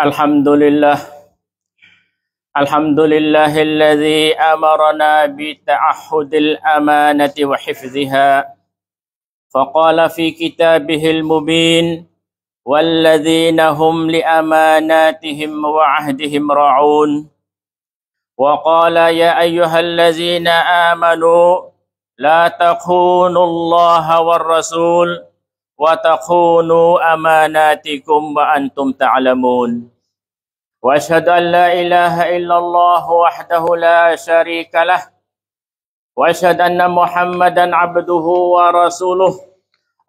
الحمد لله الحمد لله الذي أمرنا بتعهد الأمانة وحفظها. فقال في كتابه المبين والذين هم لأماناتهم وعهدهم راعون. وقال يا أيها الذين آمنوا لا تخونوا الله والرسول وتخونوا اماناتكم وانتم تعلمون واشهد ان لا اله الا الله وحده لا شريك له واشهد ان محمدا عبده ورسوله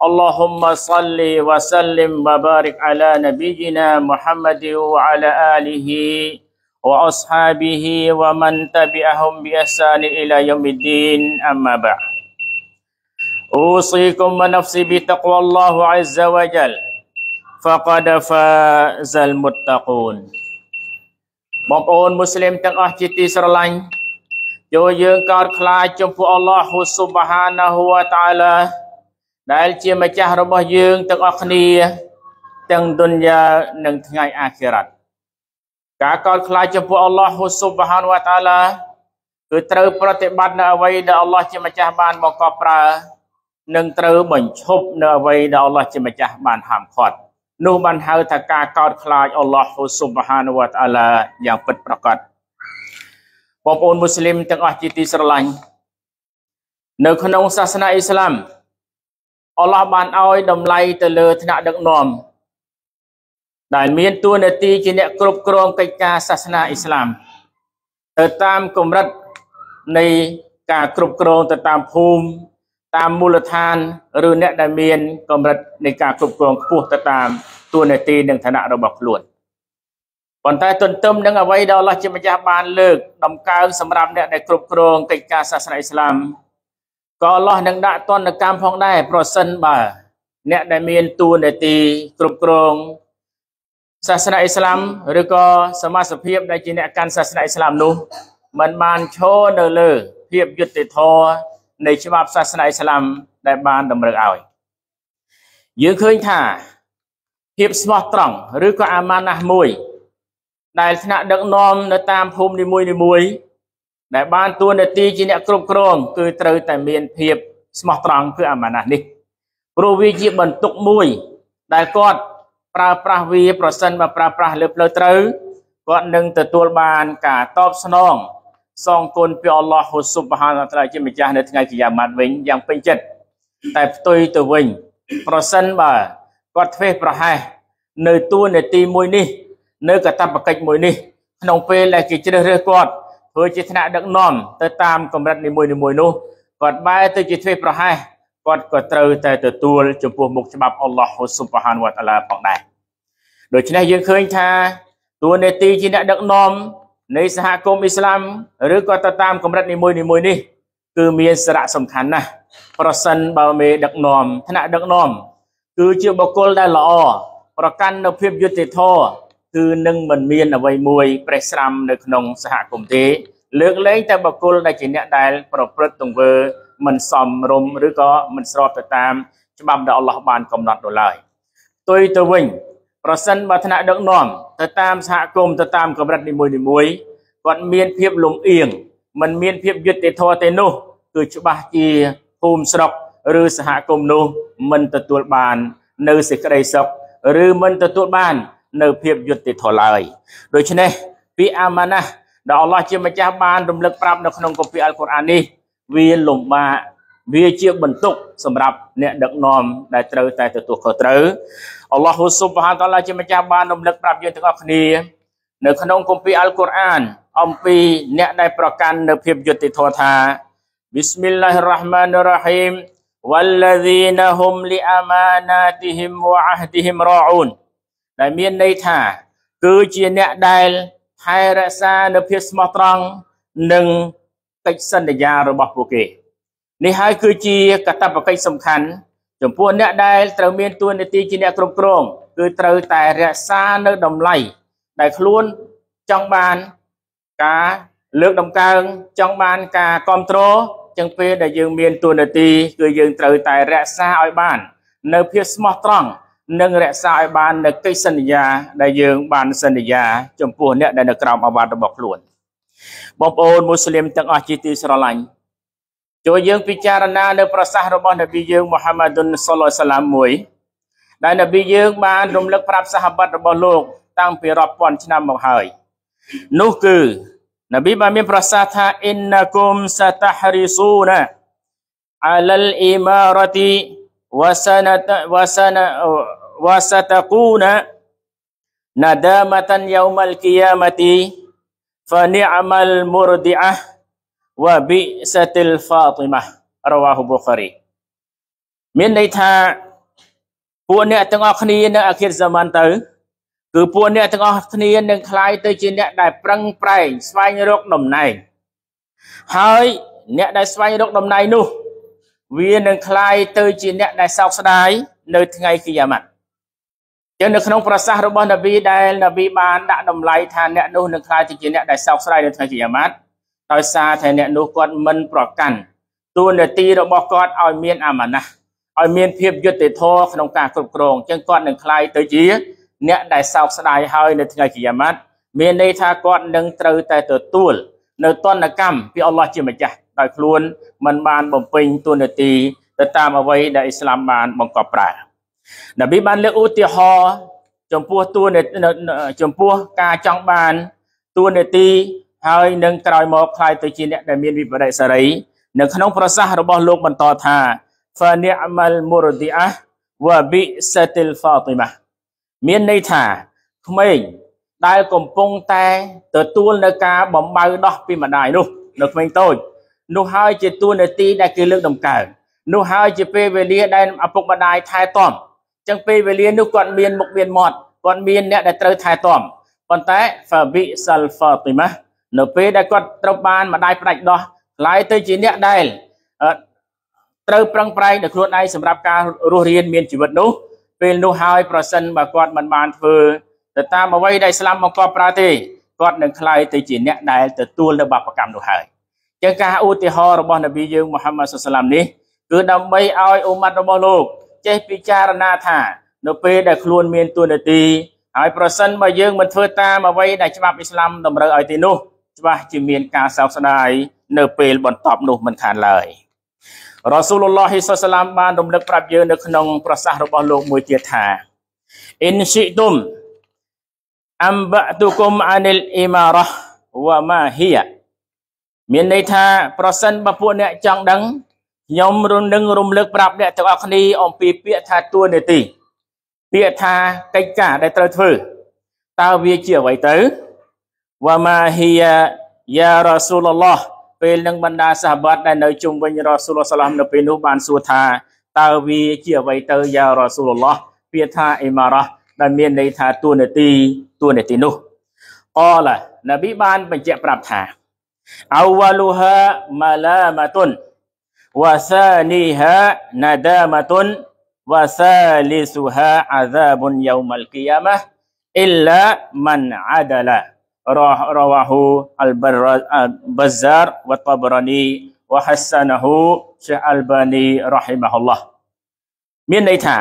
اللهم صل وسلم وبارك على نبينا محمد وعلى اله واصحابه ومن تبعهم باحسان الى يوم الدين اما بعد اوصيكم ونفسي بتقوى الله عز وجل فقد فاز المتقون បងប្អូនមូស្លីមទាំងអស់ជាទីស្រឡាញ់ចូលយើងកោតខ្លាចចំពោះអល់ឡោះស៊ុបហានាហ៊ូវតាឡាដែលជាម្ចាស់របស់យើងទាំងអស់គ្នាទាំងឌុនយ៉ានិងថ្ងៃអាខិរ៉ាត់ការកោតខ្លាចចំពោះអល់ឡោះស៊ុបហានវតាឡាគឺត្រូវប្រតិបត្តិនៅអ្វីដែលអល់ឡោះជាម្ចាស់បានបង្កប់ប្រើ និងត្រូវបញ្ឈប់នៅអ្វីដែលអល់ឡោះជាម្ចាស់បានហាមឃាត់នោះបានហៅថាការកោតខ្លាចអល់ឡោះស៊ុបហានវតាឡាយ៉ាងពិតប្រាកដបងប្អូនមូស្លីមទាំងអស់ជាទីស្រឡាញ់នៅក្នុងសាសនាអ៊ីស្លាមអល់ឡោះបានឲ្យតម្លៃទៅលើថ្នាក់ដឹកនាំដែលមានតួនាទីជាអ្នកគ្រប់គ្រងកិច្ចការសាសនាអ៊ីស្លាមទៅតាមកម្រិតនៃការគ្រប់គ្រងទៅតាមភូមិ តាមមូលដ្ឋានឬអ្នកដែលមានកម្រិតនៃការគ្រប់គ្រងខ្ពស់ទៅតាមតួនាទីនិងឋានៈរបស់ខ្លួនប៉ុន្តែទន្ទឹមនឹងអ្វីដែលអល់ឡោះជាម្ចាស់បានលើកដំកើងសម្រាប់អ្នកដែលគ្រប់គ្រងកិច្ចការសាសនាអ៊ីស្លាមក៏អល់ឡោះនឹងដាក់ទណ្ឌកម្មផងដែរប្រសិនបើ អ្នកដែលមានតួនាទីគ្រប់គ្រងសាសនាអ៊ីស្លាមឬក៏សមាជិកភាពដែលជាអ្នកកាន់សាសនាអ៊ីស្លាមនោះมันបានឈរនៅលើភាពយុត្តិធម៌ នៃច្បាប់សាសនាអ៊ីស្លាមដែលបានតម្រូវឲ្យយើងឃើញថាភាពស្មោះត្រង់ឬក៏អាម៉ាណាស់មួយ ដែលថ្នាក់ដឹកនាំនៅតាមភូមិនីមួយនីមួយដែលបានតួនាទីជាអ្នកគ្រប់គ្រងគឺត្រូវតែមានភាពស្មោះត្រង់គឺអាម៉ាណាស់នេះព្រោះវាជាបន្ទុកមួយ ដែលគាត់ប្រើប្រាស់វាប្រសិនបើប្រើប្រាស់លើផ្លូវត្រូវគាត់នឹងទទួលបានការតបស្នង សងគុណពីអល់ឡោះហ៊ូស៊ុបហានតាឡាជាម្ចាស់នៅថ្ងៃកិយាម៉ាត់វិញយ៉ាងពេញចិត្តតែផ្ទុយទៅវិញ ប្រសិនបើគាត់ធ្វេសប្រហែសនៅតួនាទីមួយនេះ នៅកតបកិច្ចមួយនេះ ក្នុងពេលដែលគេជ្រើសរើសគាត់ធ្វើជាថ្នាក់ដឹកនាំទៅតាមកម្រិតនីមួយៗនោះគាត់បែរទៅជាធ្វេសប្រហែសគាត់ក៏ត្រូវតែទទួលចំពោះមុខច្បាប់អល់ឡោះស៊ុបហានវតាឡាផងដែរដូច្នេះយើងឃើញថាតួនាទីជាអ្នកដឹកនាំ នៃសហគមន៍អ៊ីស្លាមឬក៏ទៅតាមកម្រិតនីមួយនីមួយនេះ គឺមានសារៈសំខាន់ណាស់ប្រសិនបើមេដឹកនាំថ្នាក់ដឹកនាំ គឺជាបុគ្គលដែលល្អប្រកាន់នៅភាពយុត្តិធម៌គឺនឹងមិនមានអ្វីមួយប្រេះស្រាំនៅក្នុងសហគមន៍ទេលើកលែងតែបុគ្គលដែលជាអ្នកដែល ប្រព្រឹត្តទង្វើ មិនសមរម្យឬក៏មិនស្របទៅតាម ច្បាប់ដែលអល់ឡោះបានកំណត់នោះឡើយផ្ទុយទៅវិញ ប្រសិនបើថ្នាក់ដឹកនាំទៅតាមសហគមន៍ទៅតាមកម្រិតនីមួយៗគាត់មានភាពលំអៀងមិនមានភាពយុត្តិធម៌ទេនោះគឺច្បាស់ជាភូមិស្រុកឬសហគមន៍នោះមិនទទួលបាន នៅសេចក្តីសុខឬមិនទទួលបាន នៅភាពយុត្តិធម៌ឡើយដូច្នេះពីអាម៉ាណាដែលអល់ឡោះជាម្ចាស់បានរំលឹកប្រាប់នៅក្នុងគម្ពីរអល់កុរអាននេះវាលំបាកវាជាបន្ទុកសម្រាប់អ្នកដឹកនាំដែលត្រូវតែទទួលខុសត្រូវ អល់ឡោះស៊ុបហានតាឡាជាម្ចាស់បានរំលឹកប្រាប់យើងទាំងអស់គ្នា នៅក្នុងគម្ពីរអល់កុរអាន អំពីអ្នកដែលប្រកាន់នៅភាពយុត្តិធម៌ថា Bismillahir Rahmanir Rahim Walladhina hum li amanatihim wa ahdihim ra'un ដែលមានន័យថា គឺជាអ្នកដែលថែរក្សានៅភាពស្មោះត្រង់និងកិច្ចសន្យារបស់ពួកគេ នេះហើយគឺជាកតបកិច្ចសំខាន់ ចំពោះអ្នកដែលត្រូវមានទួនាទីជាអ្នកគ្រប់គ្រងគឺត្រូវតែរក្សានៅតម្លៃដែលខ្លួនចង់បានការលើកដំកើងចង់បានការគ្រប់គ្រងចឹងពេលដែលយើងមានទួនាទីគឺយើងត្រូវតែរក្សាឲ្យបាន នៅភាពស្មោះត្រង់និងរក្សាឲ្យបាននូវកិច្ចសន្យាដែលយើងបានសន្យា ចំពោះអ្នកដែលនៅក្រោមអាវ៉ាត់របស់ខ្លួនបងប្អូនមូស្លីមទាំងអស់ជាទីស្រឡាញ់ ចូលយើងពិចារណានៅប្រសាសន៍របស់នប៊ីយើងមូហាម៉ាឌុនសុលឡាសាឡាមមួយដែលនប៊ីយើងបានរំលឹកប្រាប់សាហាបៈរបស់លោកតាំងពីរាប់ពាន់ឆ្នាំមកហើយនោះគឺនប៊ីបានមានប្រសាសន៍ថាអ៊ីនណាគុមសតហរីស៊ូណាអាលលអ៊ីម៉ារ៉ាទីវសនតវសនវ វបិសតិលហ្វាទីម៉ារវ៉ាហ៊ូបូខារីមានន័យថាពួកអ្នកទាំងអស់គ្នានៅអាខិរសមានទៅ គឺពួកអ្នកទាំងអស់គ្នានឹងคล้ายទៅជាអ្នកដែលប្រឹងប្រែងស្វែងរកតំណែងហើយអ្នកដែលស្វែងរកតំណែងនោះ វានឹងคล้ายទៅជាអ្នកដែលសោកស្ដាយនៅថ្ងៃគីយ៉ាម៉ាត់ចឹងនៅក្នុងប្រសាសន៍របស់នប៊ីដែលនប៊ីបានដាក់តម្លៃថាអ្នកនោះនឹងคล้ายទៅជាអ្នកដែលសោកស្ដាយនៅថ្ងៃគីយ៉ាម៉ាត់ ហើយសារថាអ្នកនោះគាត់មិនប្រកាន់ទួលនីតិរបស់គាត់ឲ្យមានអាម៉ាណះឲ្យមានភាពយុត្តិធម៌ក្នុងការគ្រប់គ្រងអញ្ចឹងគាត់នឹងខ្លាយទៅជា អ្នកដែលសោកស្ដាយហើយនៅថ្ងៃកិយាម៉ាត់មានន័យថាគាត់នឹងត្រូវតែទទួល នៅទណ្ឌកម្មពីអល់ឡោះជាម្ចាស់ដោយខ្លួនមិនបានបំពេញទួលនីតិទៅតាមអ្វីដែលអ៊ីស្លាមបានបង្កប់ប្រើនប៊ីបានលើកឧទាហរណ៍ចំពោះទួលចំពោះការចង់បានទួលនីតិ ហើយនឹងក្រោយមកខ្លាយទៅជាអ្នកដែលមានវិបរិសេរីនៅក្នុងប្រសាសន៍របស់លោកបន្តថា fa ni'mal murdi'ah wa bi'satil fatimah មានន័យថាក្មេងដែលកំពុងតែទទួលនៅការបំបៅដោះពីម្ដាយនោះ នៅក្មេងតូចនោះហើយជាទួនាទីដែលគេលើកដំកើងនោះហើយជាពេលវេលាដែលឪពុកម្ដាយថែទាំចឹងពេលវេលានោះគាត់មានមុខមានមាត់គាត់មានអ្នកដែលត្រូវថែទាំប៉ុន្តែ Fabi Sal Fatimah នៅពេលដែលគាត់ត្រូវបានម្ដាយផ្ដាច់ដោះខ្លាយទៅជាអ្នកដែលត្រូវប្រឹងប្រែងដល់ខ្លួនឯងសម្រាប់ការរស់រានមានជីវិតនោះពេលនោះហើយប្រសិនបើគាត់មិនបានធ្វើទៅតាមអ្វីដែលស្លាប់មកគាត់ប្រើទេគាត់នឹងខ្លាយទៅជាអ្នកដែលទទួលនៅបាបកម្មនោះហើយចឹងការឧទាហរណ៍របស់នប៊ីយើងមូហាម៉ាត់សុសឡាមនេះគឺដើម្បីឲ្យអ៊ុម៉ាត់របស់លោកចេះពិចារណាថា នៅពេលដែលខ្លួនមានទួនាទីហើយប្រសិនបើយើងមិនធ្វើតាមអ្វីដែលច្បាប់អ៊ីស្លាមតម្រូវឲ្យទីនោះ ច្បាស់ជាមានការសោកស្ដាយនៅពេលបន្ទាប់នោះមិនខានឡើយរ៉ាស៊ូលឡោះហ៊ីសសាឡាមបានរំលឹកប្រាប់យើងនៅក្នុងប្រសាសន៍របស់លោកមួយទៀតថាអ៊ីនស៊ីតុមអំបាតុគុមអានិលអ៊ីម៉ារ៉ះវ៉ាម៉ាហ៊ីយ៉ាមានន័យថាប្រសិនបើពួកអ្នកចង់ដឹងខ្ញុំរំនឹងរំលឹកប្រាប់អ្នកទាំងអស់គ្នាអំពីពាក្យថាតួនាទីពាក្យថាកិច្ចការដែលត្រូវធ្វើតើវាជាអ្វីទៅ វ៉ាម៉ាហ៊ីយ៉ាយ៉ារ៉ាស៊ូលឡោះពេលនឹងបណ្ដាសាហាបតដែលនៅជុំវិញរ៉ាស៊ូលសាឡាមនៅពេលនោះបានសួរថាតើវាជាអ្វីទៅយ៉ារ៉ាស៊ូលឡោះពាក្យថាអ៊ីម៉ារ៉ាដែលមានន័យថាតួនាទីតួនាទីនោះអឡានប៊ីបានបញ្ជាក់ប្រាប់ថាអវលូហាម៉ាឡាម៉ាតុនវ៉ាសានីហាណាដាម៉ាតុនវ៉ាសាលីស៊ូហាអាហ្សាបុនយូមលគីយ៉ាម៉ាអ៊ីឡាមិនអាដាឡា rawahu al-Bazzar wa Tabarani wa hassanahu Syekh Albani rahimahullah មានន័យថា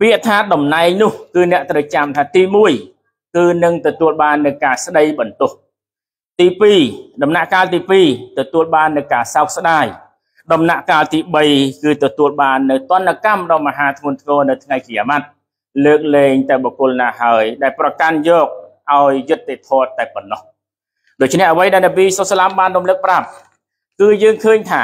ពាក្យថាតំណែងនោះគឺអ្នកត្រូវចាំថាទី1គឺនឹងទទួលបាននឹងការស្ដីបន្ទោសទី2ដំណាក់កាលទី2ទទួលបាននឹងការសោកស្ដាយដំណាក់កាលទី3គឺទទួលបាននៅតនកម្មដ៏មហាធ្ងន់ធ្ងរនៅថ្ងៃគិយាម៉ាត់លើកលែងតែបុគ្គលណាហើយដែលប្រកាន់យក ឲ្យយុត្តិធម៌តែប៉ុណ្ណោះដូច្នេះអ្វីដែលនប៊ីសុសឡាមបានរំលឹកប្រាប់គឺយើងឃើញថា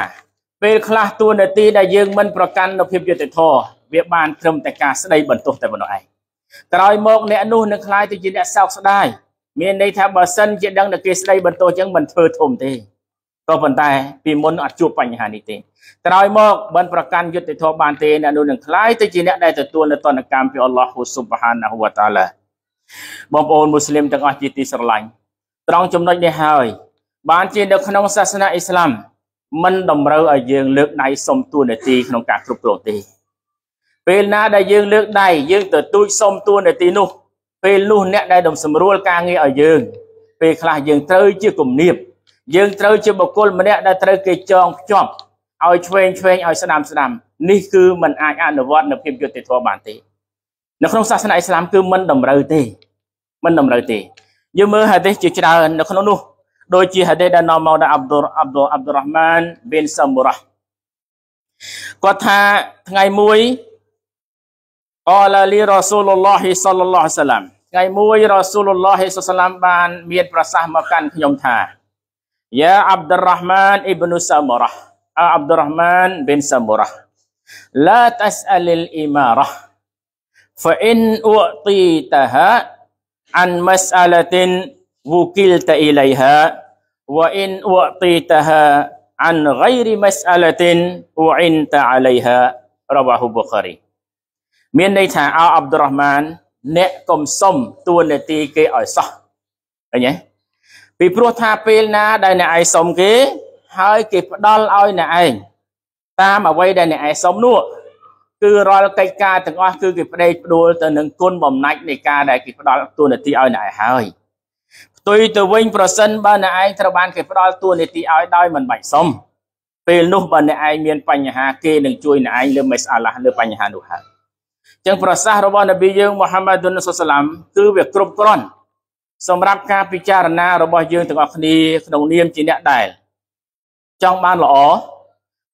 ពេលខ្លះតួនាទីដែលយើងមិនប្រកាន់នូវភាពយុត្តិធម៌វាបានត្រឹមតែការស្ដីបន្ទោសតែប៉ុណ្ណោះឯងក្រោយមកអ្នកនោះនឹងខ្លាយទៅជាអ្នកសោកស្ដាយមានន័យថាបើសិនជាដឹងតែគេស្ដីបន្ទោសអញ្ចឹងមិនធ្វើធំទេក៏ប៉ុន្តែពីមុនអត់ជួបបញ្ហានេះទេក្រោយមកមិនប្រកាន់យុត្តិធម៌បានទេអ្នកនោះនឹងខ្លាយទៅជាអ្នកដែលទទួលនៅតនកម្មពីអល់ឡោះស៊ុបហានាហ៊ូវតាឡា បងប្អូនមូស្លីមទាំងអស់ជាទីស្រឡាញ់ត្រង់ចំណុចនេះហើយ បានជានៅក្នុងសាសនាអ៊ីស្លាមមិនតម្រូវឲ្យយើងលើកដៃសុំទួនាទីក្នុងការគ្រប់គ្រងទេពេលណាដែលយើងលើកដៃយើងទៅទូចសុំទួនាទីនោះពេលនោះអ្នកដែលដំសម្រួលការងារឲ្យយើង ពេលខ្លះយើងត្រូវជាគំនាបយើងត្រូវជាបុគ្គលម្នាក់ដែលត្រូវគេចងភ្ជាប់ឲ្យឆ្វេងឆ្វេងឲ្យស្ដាំស្ដាំនេះគឺมันអាចអនុវត្តនៅភាពយុត្តិធម៌បានទេ នៅក្នុងសាសនាអ៊ីស្លាមគឺមិនតម្រូវទេមិនតម្រូវទេយើងមើលហាឌីសជាច្រើននៅក្នុងនោះដូចជាហាឌីសដែលនាំមកដោយអាប់ឌុលអាប់ឌុលអាប់ឌុលរ៉ាហ្ម៉ានប៊ីនសាមូរ៉ាគាត់ថាថ្ងៃមួយអលាលីរ៉ាស៊ូលឡោះសាឡឡោះសាឡាមថ្ងៃមួយរ៉ាស៊ូលឡោះសាឡាមបាន មាន ប្រសាសន៍មកកាន់ខ្ញុំថាយ៉ាអាប់ឌុលរ៉ាហ្ម៉ានអ៊ីបនុសាមូរ៉ាអាប់ឌុលរ៉ាហ្ម៉ានប៊ីនសាមូរ៉ាឡាតាសអលលអ៊ីម៉ារ៉ា فإن أعطيتها عن مسألة وكلت إليها وإن أعطيتها عن غير مسألة أعنت عليها رواه البخاري មានន័យថាអោអាប់ឌុររ៉ាហ្មាន អ្នកកុំសុំតួនាទីគេឲ្យសោះឃើញទេពីព្រោះថាពេលណាដែលអ្នកឯងសុំគេ ហើយគេផ្ដល់ឲ្យអ្នកឯងតាមអ្វីដែលអ្នកឯងសុំនោះ គឺរាល់កិច្ចការទាំងអស់គឺគេផ្ដេកផ្ដួលទៅនឹងគុណបំណាច់នៃការដែលគេផ្ដល់តួនាទីឲ្យអ្នកឯងហើយផ្ទុយទៅវិញប្រសិនបើអ្នកឯងត្រូវបានគេផ្ដល់តួនាទីឲ្យដោយមិនបាច់សុំពេលនោះបើអ្នកឯងមានបញ្ហាគេនឹងជួយអ្នកឯងលើមេសអាឡាស់លើបញ្ហានោះហើយចឹងប្រសាសន៍របស់នប៊ីយើងមូហាម៉ាឌុនសុសឡាមគឺវាគ្រប់គ្រាន់សម្រាប់ការពិចារណារបស់យើងទាំងអស់គ្នាក្នុងនាមជាអ្នកដែលចង់បានល្អ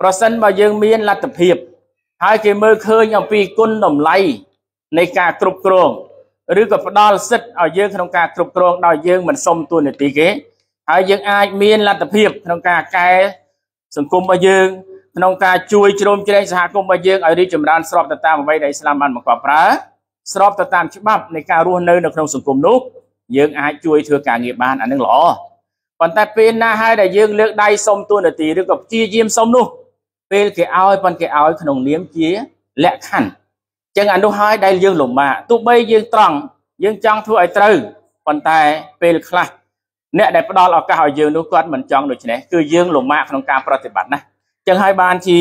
ប្រសិនបើយើងមានលទ្ធភាព ហើយគេមើលឃើញអំពីគុណតម្លៃនៃការគ្រប់គ្រងឬក៏ផ្ដល់សិទ្ធឲ្យយើងក្នុងការគ្រប់គ្រងដោយយើងមិនសុំទួនាទីគេហើយយើងអាចមានលទ្ធភាពក្នុងការកែសង្គមរបស់យើងក្នុងការជួយជ្រោមជ្រែងសហគមន៍របស់យើងឲ្យរីកចម្រើនស្របទៅតាមអ្វីដែលអ៊ីស្លាមបានបង្គាប់ប្រើស្របទៅតាមច្បាប់នៃការរស់នៅនៅក្នុងសង្គមនោះយើងអាចជួយធ្វើការងារបានអានឹងល្អប៉ុន្តែពេលណាហើយដែលយើងលើកដៃសុំទួនាទីឬក៏ព្យាយាមសុំនោះ ពេលគេឲ្យប៉ុន្តែគេឲ្យក្នុងនាមជាលក្ខខណ្ឌចឹងអានោះហើយដែលយើងលំបាកទោះបីយើងត្រង់យើងចង់ធ្វើឲ្យត្រូវប៉ុន្តែពេលខ្លះអ្នកដែលផ្ដល់ឱកាសឲ្យយើងនោះគាត់មិនចង់ដូច្នេះគឺយើងលំបាកក្នុងការប្រតិបត្តិណាចឹងហើយបានជា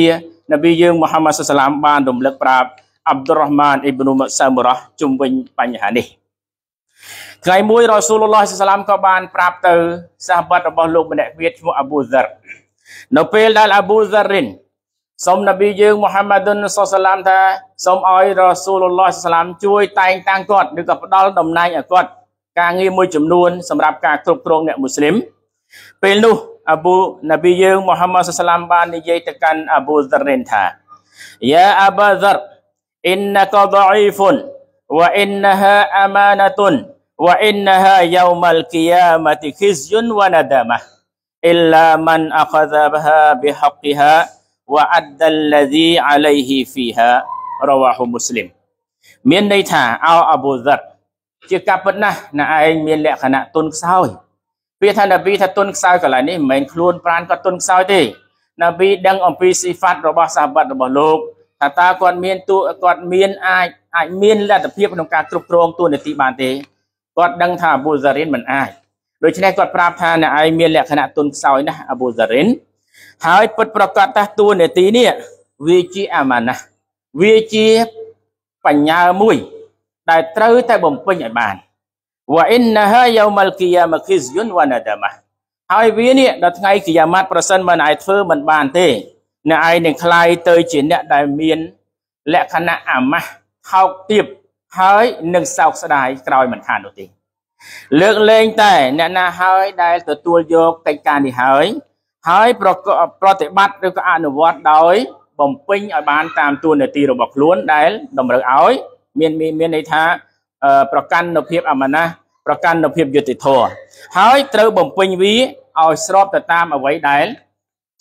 នប៊ីយើងមូហាម៉ាត់សុសឡាមបានរំលឹកប្រាប់អាប់ឌុលរ៉ាហ្មានអ៊ីប្នូម៉ាសាមរ៉ាជុំវិញបញ្ហានេះថ្ងៃមួយរ៉ាស៊ូលឡោះសាឡាមក៏បានប្រាប់ទៅសាហាបរបស់លោកម្នាក់ទៀតឈ្មោះអាប៊ូហ្សារនៅពេលដែលអាប៊ូហ្សារិន សូមនប៊ីយើងមូហាម៉ាឌុនសុសឡាមថាសូមឲ្យរ៉ាស៊ូលឡោះសាឡាមជួយតែងតាំងគាត់ឬក៏ផ្ដល់តំណែងឲ្យគាត់ការងារមួយចំនួនសម្រាប់ការគ្រប់គ្រងអ្នកមូស្លីមពេលនោះអាប៊ូនប៊ីយើងមូហាម៉ាត់សាឡាមបាននិយាយទៅកាន់អាប៊ូហ្សរិនថាយ៉ាអាបាហ្សរអ៊ីនកដអ៊ីហ្វុនវ៉ាអ៊ីនហាអាម៉ាណាតុនវ៉ាអ៊ីនហាយូមលគីយ៉ាម៉ាតិခိស្យុនវ៉ាណាដាម៉ាអ៊ីឡាមិនអខ ذ បហាបិហកហា wa addallazi alayhi fiha រវ៉ាហ៊ូមូស្លីមមានន័យថាអោអាប៊ូហ្សាត់ជាការពិតណាស់ណាឯងមានលក្ខណៈទុនខ្សោយពាក្យថានប៊ីថាទុនខ្សោយកន្លែងនេះមិនមែនខ្លួនប្រានគាត់ទុនខ្សោយទេនប៊ីដឹងអំពីស៊ីហ្វាត់របស់សាហាបរបស់លោកថាតើគាត់មានទូគាត់មានអាចអាចមានលទ្ធភាពក្នុងការគ្រប់គ្រងទូនាទីបានទេគាត់ដឹងថាអាប៊ូហ្សារិនមិនអាចដូច្នេះគាត់ប្រាប់ថាអ្នកឯងមានលក្ខណៈទុនខ្សោយណាស់អាប៊ូហ្សារិន ហើយពិតប្រកបថាតួនាទីនេះវាជាអាម៉ាណាវាជាបញ្ញាមួយ ដែលត្រូវតែបំពេញឲ្យបានវ៉ាអ៊ីនណាហាយូមលគីយ៉ាម៉ាគីសយុនវ៉ាណាដាម៉ាហើយវានេះដល់ថ្ងៃគីយ៉ាម៉ាត់ប្រសិនបើណៃធ្វើមិនបានទេអ្នកឯងនឹងคลายទៅជាអ្នកដែលមានលក្ខណៈអាម៉ាស់ថោកទាបហើយនឹងសោកស្ដាយក្រោយមិនខាននោះទេលើកលែងតែអ្នកណាហើយដែលទទួលយកកិច្ចការនេះហើយ ហើយប្រប្រតិបត្តិឬក៏អនុវត្តដោយបំពេញឲ្យបានតាមទួនាទីរបស់ខ្លួនដែលតម្រូវឲ្យមានមានន័យថាប្រកាន់នូវភាពអមណាប្រកាន់នូវភាពយុត្តិធម៌ហើយត្រូវបំពេញវាឲ្យស្របទៅតាមអ្វីដែល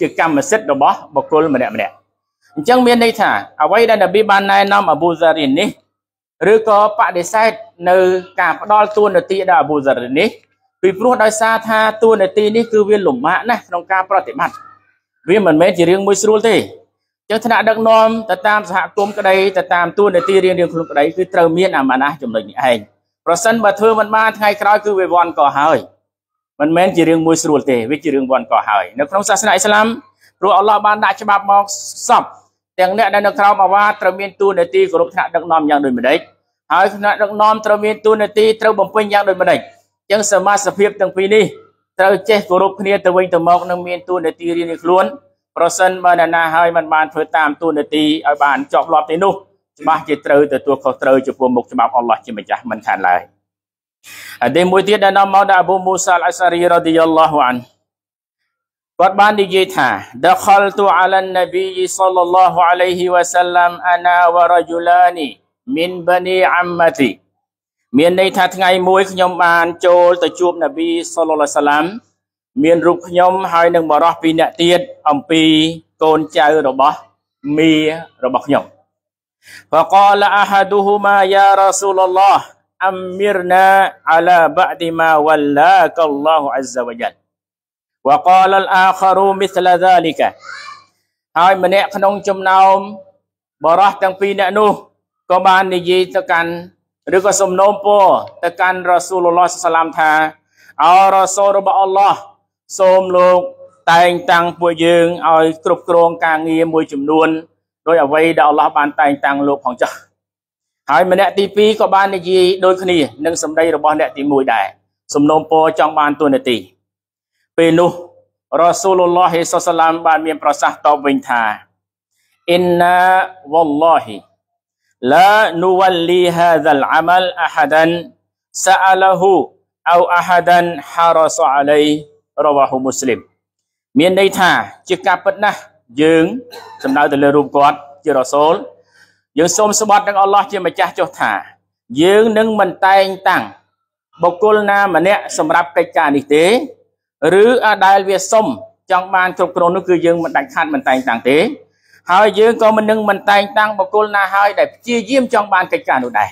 ជាកម្មសិទ្ធិរបស់បុគ្គលម្នាក់ម្នាក់អញ្ចឹងមានន័យថាអ្វីដែលនប៊ីបានណែនាំអប៊ូហ្សារីននេះឬក៏បដិសេធនៅការផ្ដល់ទួនាទីដល់អប៊ូហ្សារីននេះ ពីព្រោះដោយសារថាតួនាទីនេះគឺវាលំបាកណាស់ក្នុងការប្រតិបត្តិវាមិនមែនជារឿងមួយស្រួលទេចឹងថ្នាក់ដឹកនាំទៅតាមសហគមន៍ក្តីទៅតាមតួនាទីរៀងៗខ្លួនក្តីគឺត្រូវមានអាម៉ាណាស់ចំណុចនេះឯងប្រសិនបើធ្វើមិនបានថ្ងៃក្រោយគឺវាវ័នក៏ហើយមិនមែនជារឿងមួយស្រួលទេវាជារឿងវ័នក៏ហើយនៅក្នុងសាសនាអ៊ីស្លាមព្រោះអល់ឡោះបានដាក់ច្បាប់មកសពទាំងអ្នកដែលនៅក្រោមអាវ៉ាត្រូវមានតួនាទីគោរពថ្នាក់ដឹកនាំយ៉ាងដូចម្ដេចហើយថ្នាក់ដឹកនាំត្រូវមានតួនាទីត្រូវបំពេញយ៉ាងដូចម្ដេច ចឹងសមាសភាពទាំងពីរនេះត្រូវចេះគោរពគ្នាទៅវិញទៅមកនឹងមានទួនាទីរៀងៗខ្លួន ប្រសិនបើអ្នកណាហើយមិនបានធ្វើតាមទួនាទីឲ្យបានជាប់លាប់ទេនោះច្បាស់ជាត្រូវទទួលខុសត្រូវចំពោះមុខច្បាប់អល់ឡោះជាម្ចាស់មិនខានឡើយហើយទីមួយទៀតដែលនាំមកដល់អប៊ូមូសាអល់អសារីរ៉ាឌីយ៉ាឡោះអានគាត់បាននិយាយថាដខលទូអាឡាននប៊ីសល្លឡោះអាឡៃហ៊ីវ៉ាសាឡាំអាណាវ៉ារ៉ាជូឡានីមីនបានីអា ម៉ាទីមានន័យថាថ្ងៃមួយខ្ញុំបានចូលទៅជួបនប៊ីសល្លឡោះសាឡាំមានរូបខ្ញុំហើយនឹងបរោះពីរនាក់ទៀតអំពីកូនចៅរបស់មីរបស់ខ្ញុំ فقال أحدهما يا رسول الله أمرنا على بعد ما ولاك الله عز وجل وقال الآخر مثل ذلك ហើយម្នាក់ក្នុងចំណោមបរោះទាំងពីរនាក់នោះក៏បាននិយាយទៅកាន់ ឬក៏សំណូមពរទៅកាន់រ៉ាស៊ូលឡោះសាឡាមថាអោរ៉ាស៊ូលរបស់អល់ឡោះសូមលោកតែងតាំងពួកយើងឲ្យគ្រប់គ្រងការងារមួយចំនួនដោយអ្វីដែលអល់ឡោះបានតែងតាំងលោកផងចាស់ហើយម្នាក់ទី2ក៏បាននិយាយដូចគ្នានឹងសម្ដីរបស់អ្នកទី1ដែរសំណូមពរចង់បានទួនាទីពេលនោះរ៉ាស៊ូលឡោះសសាឡាមបានមានប្រសាសន៍តបវិញថាអ៊ីនណាវ៉ាឡោះ لا نولي هذا العمل أحدا سأله أو أحدا حرص عليه رواه مسلم មានន័យថាជាការពិតណាស់យើងសំដៅទៅលើរូបគាត់ជារ៉ាសូលយើងសូមស្បត់នឹងអល់ឡោះជាម្ចាស់ចុះថា យើងនឹងមិនតែងតាំងបុគ្គលណាម្នាក់សម្រាប់កិច្ចការនេះទេឬអាដែលវាសុំចង់បានគ្រប់គ្រងនោះគឺយើងមិនដាច់ខាតមិនតែងតាំងទេ ហើយយើងក៏មិននឹងមិនតែងតាំងបុគ្គលណាហើយដែលព្យាយាមចង់បានកិច្ចការនោះដែរ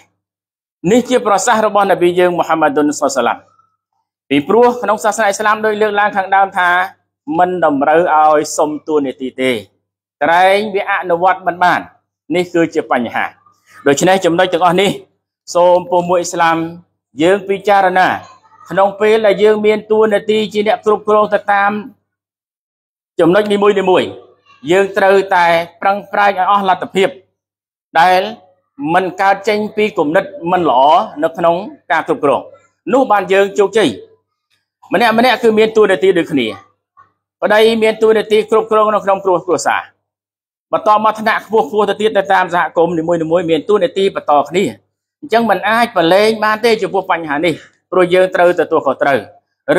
នេះជាប្រសាសន៍របស់នប៊ីយើងមូហាម៉ាឌុនសុសឡាមពីព្រោះក្នុងសាសនាអ៊ីស្លាមដោយលើកឡើងខាងដើមថាមិនតម្រូវឲ្យសុំទួនាទីទេក្រែងវាអនុវត្តមិនបាន នេះគឺជាបញ្ហាដូច្នេះចំណុចទាំងអស់នេះសូមពុំមួយអ៊ីស្លាមយើងពិចារណា ក្នុងពេលដែលយើងមានទួនាទីជាអ្នកគ្រប់គ្រងទៅតាម ចំណុចនីមួយៗ យើងត្រូវតែប្រឹងប្រែងឲ្យអស់លទ្ធភាពដែលมันកើតចេញពីគំនិតមិនល្អនៅក្នុងការគ្រប់គ្រងនោះបានយើងជោគជ័យម្នាក់ម្នាក់គឺមានតួនាទីដូចគ្នាប្តីមានតួនាទីគ្រប់គ្រងនៅក្នុងគ្រួគ្រួសារបន្តមកថ្នាក់ខ្ពស់ខ្ពស់ទៅទៀតទៅតាមសហគមន៍នីមួយៗមានតួនាទីបន្តគ្នាអញ្ចឹងมันអាចប្រឡែងបានទេចំពោះបញ្ហានេះព្រោះយើងត្រូវទទួលខុសត្រូវ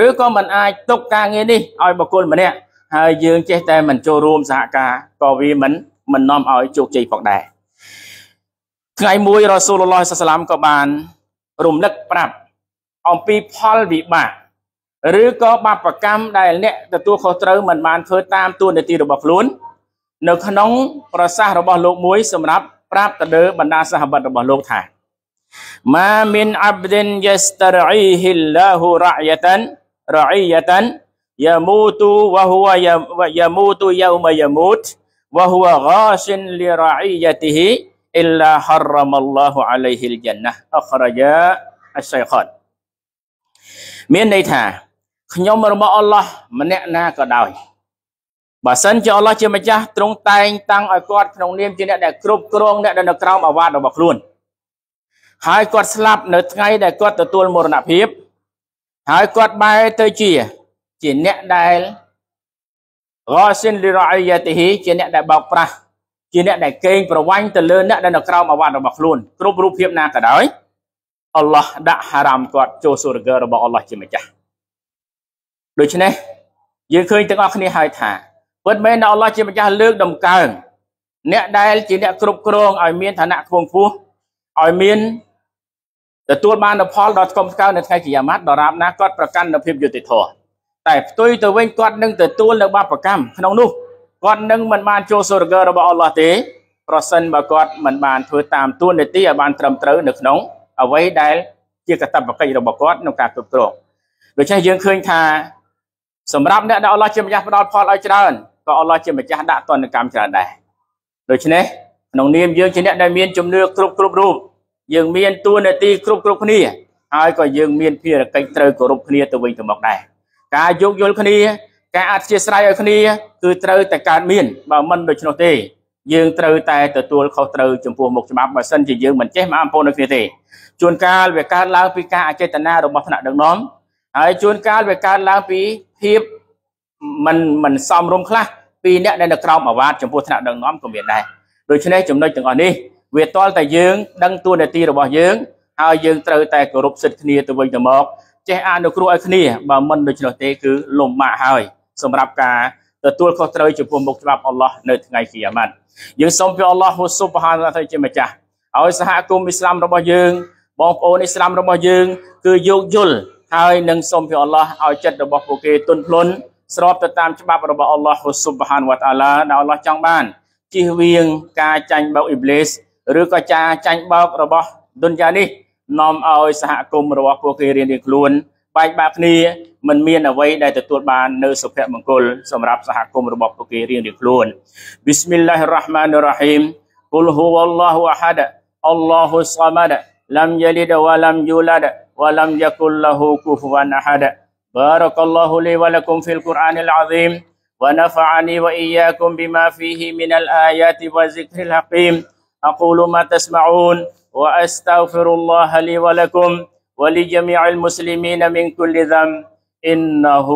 ឬក៏มันអាចទុកការងារនេះឲ្យបុគ្គលម្នាក់ ហើយយើងចេះតែមិនចូលរួមសហការក៏វាមិនមិននាំឲ្យជោគជ័យផងដែរថ្ងៃមួយរ៉ាស៊ូលឡោះសាឡាមក៏បាន រំលឹកប្រាប់អំពីផលវិបាកឬក៏បាបកម្មដែលអ្នកទទួលខុសត្រូវមិនបានធ្វើតាមទួនាទីរបស់ខ្លួន នៅក្នុង ប្រសាសន៍របស់លោកមួយ សម្រាប់ប្រាប់ទៅលើបណ្ដាសហបត្តិរបស់លោកថាម៉ាមីនអាប់ឌិនយស្តរអ៊ីហ៊ីឡាហ៊ូរ៉យតានរ៉យតាន yamutu wa huwa yamutu yauma yamut wa huwa ghashin li ra'iyatihi illa harramallahu alaihi al-jannah akhraja as-shaykhan មានន័យថាខ្ញុំរបស់អល់ឡោះម្នាក់ណាក៏ដោយបើសិនជាអល់ឡោះជាម្ចាស់ទ្រង់តែងតាំងឲ្យគាត់ក្នុងនាមជាអ្នកដែលគ្រប់គ្រងអ្នកដែលនៅក្រោមអាវ៉ាតរបស់ខ្លួនហើយគាត់ស្លាប់នៅថ្ងៃដែលគាត់ទទួលមរណភាពហើយគាត់បែរទៅជា ជាអ្នកដែលរ៉ាស៊ីនលីរ៉ៃយ៉ាទីហ៊ីជាអ្នកដែលបោកប្រាស់ជាអ្នកដែលកេងប្រវាញ់ទៅលើអ្នកដែលនៅក្រោមអាវ៉ាត់របស់ខ្លួនគ្រប់រូបភាពណាក៏ដោយអល់ឡោះដាក់ហារ៉ាមគាត់ចូលសុរហ្គរបស់អល់ឡោះជាម្ចាស់ដូច្នេះយើងឃើញទាំងអស់គ្នាហើយថាពិតមែនអល់ឡោះជាម្ចាស់លើកដំកើងអ្នកដែលជាអ្នកគ្រប់គ្រងឲ្យមានឋានៈខ្ពង់ខ្ពស់ឲ្យមានទទួលបានផលដល់ស្គមស្កៅនៅថ្ងៃជាយ៉ាម៉ាត់ដរាបណាគាត់ប្រកាន់នូវភាពយុត្តិធម៌ តែផ្ទុយទៅវិញគាត់នឹងទទួលនៅបាបកម្មក្នុងនោះគាត់នឹងមិនបានចូលសុរហ្គរបស់អល់ឡោះទេប្រសិនបើគាត់មិនបានធ្វើតាមទួនាទីឲ្យបានត្រឹមត្រូវនៅក្នុងអ្វីដែលជាកតបកិច្ចរបស់គាត់ក្នុងការគ្រប់គ្រងដូច្នេះយើងឃើញថាសម្រាប់អ្នកដែលអល់ឡោះជាម្ចាស់ផ្ដល់ផលឲ្យច្រើនក៏អល់ឡោះជាម្ចាស់ដាក់ទណ្ឌកម្មច្រើនដែរដូច្នេះក្នុងនាមយើងជាអ្នកដែលមានជំនឿគ្រប់គ្រប់រូបយើងមានទួនាទីគ្រប់គ្រប់គ្នាហើយក៏យើងមានភារកិច្ចត្រូវគោរពគ្នាទៅវិញទៅមកដែរ ការយោគយល់គ្នា ការអធិស្ឋានឲ្យគ្នា គឺត្រូវតែកើតមានបើមិនដូច្នោះទេ យើងត្រូវតែទទួលខុសត្រូវចំពោះមុខច្បាប់បើសិនជាយើងមិនចេះមកអំពើនៅគ្នាទេជួនកាលវាកើតឡើងពីការអចេតនារបស់ថ្នាក់ដឹកនាំហើយជួនកាលវាកើតឡើងពីភាពមិនមិនសមរម្យខ្លះពីអ្នកដែលនៅក្រោមអាវ៉ាតចំពោះថ្នាក់ដឹកនាំក៏មានដែរដូច្នេះចំណុចទាំងអស់នេះវាតល់តែយើងដឹងទួនាទីរបស់យើងហើយយើងត្រូវតែគោរពសិទ្ធិគ្នាទៅវិញទៅមក ចេះអនុគ្រោះឲ្យគ្នាបើមិនដូច្នោះទេគឺលំបាកហើយសម្រាប់ការទទួលខុសត្រូវចំពោះមុខច្បាប់អល់ឡោះនៅថ្ងៃគីយ៉ាម៉ាត់យើងសូមពីអល់ឡោះស៊ុបហានតាជាម្ចាស់ឲ្យសហគមន៍អ៊ីស្លាមរបស់យើងបងប្អូនអ៊ីស្លាមរបស់យើងគឺយោគយល់ហើយនឹងសូមពីអល់ឡោះឲ្យចិត្តរបស់ពួកគេទន់ភ្លន់ស្របទៅតាមច្បាប់របស់អល់ឡោះស៊ុបហានវតាឡាដែលអល់ឡោះចង់បានជិះវៀងការចាញ់បោកអ៊ីប្លីសឬក៏ការចាញ់បោករបស់ឌុនយ៉ានេះ នាំឲ្យសហគមន៍របស់ពួកគេរៀនរៀនខ្លួនបែកបាក់គ្នាមិនមានអ្វីដែលទទួលបាននៅសុភមង្គលសម្រាប់សហគមន៍របស់ពួកគេរៀងរៀងខ្លួនប៊ីស្មិលឡាហ៊ីរ៉ាហ្មានីរ៉ាហ៊ីមគុលហូវអល់ឡោះអាហាដអល់ឡោះសាម៉ាដ لم يلد ولم يولد ولم يكن له كفوا احد بارك الله لي ولكم في القرآن العظيم ونفعني وإياكم بما فيه من الآيات والذكر الحكيم أقول ما تسمعون وأستغفر الله لي ولكم ولجميع المسلمين من كل ذنب إنه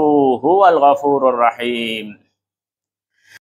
هو الغفور الرحيم.